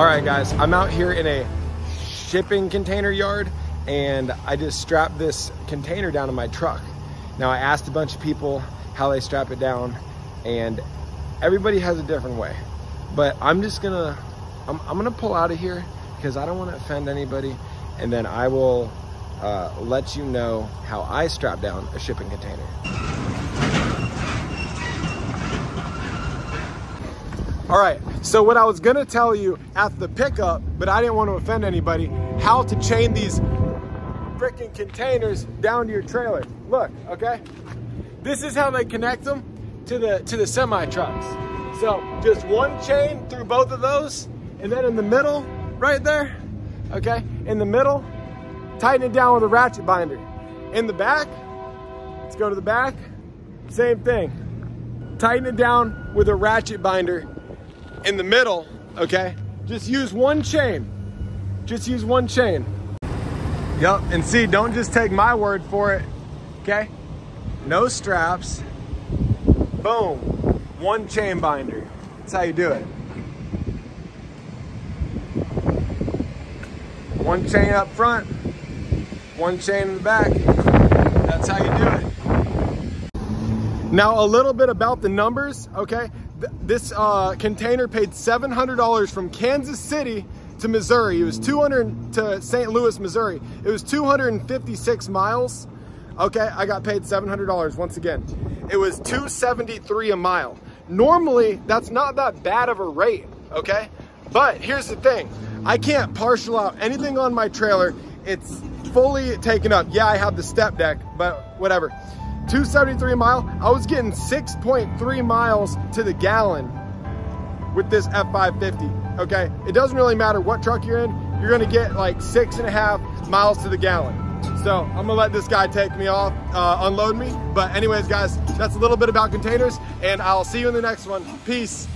All right, guys, I'm out here in a shipping container yard and I just strapped this container down to my truck. Now I asked a bunch of people how they strap it down and everybody has a different way. But I'm just gonna, I'm, I'm gonna pull out of here because I don't wanna offend anybody and then I will uh, let you know how I strap down a shipping container. All right, so what I was gonna tell you at the pickup, but I didn't want to offend anybody, how to chain these freaking containers down to your trailer. Look, okay? This is how they connect them to the, to the semi trucks. So just one chain through both of those, and then in the middle, right there, okay? In the middle, tighten it down with a ratchet binder. In the back, let's go to the back, same thing. Tighten it down with a ratchet binder in the middle, okay? Just use one chain. Just use one chain. Yep, and see, don't just take my word for it, okay? No straps. Boom. One chain binder. That's how you do it. One chain up front, one chain in the back. That's how you do it. Now, a little bit about the numbers, okay? This uh, container paid $700 from Kansas City to Missouri. It was 200 to St. Louis, Missouri. It was 256 miles. Okay, I got paid $700 once again. It was 273 a mile. Normally, that's not that bad of a rate, okay? But here's the thing. I can't partial out anything on my trailer. It's fully taken up. Yeah, I have the step deck, but whatever. 273 a mile, I was getting 6.3 miles to the gallon with this F550, okay? It doesn't really matter what truck you're in, you're gonna get like six and a half miles to the gallon. So I'm gonna let this guy take me off, uh, unload me. But anyways, guys, that's a little bit about containers and I'll see you in the next one. Peace.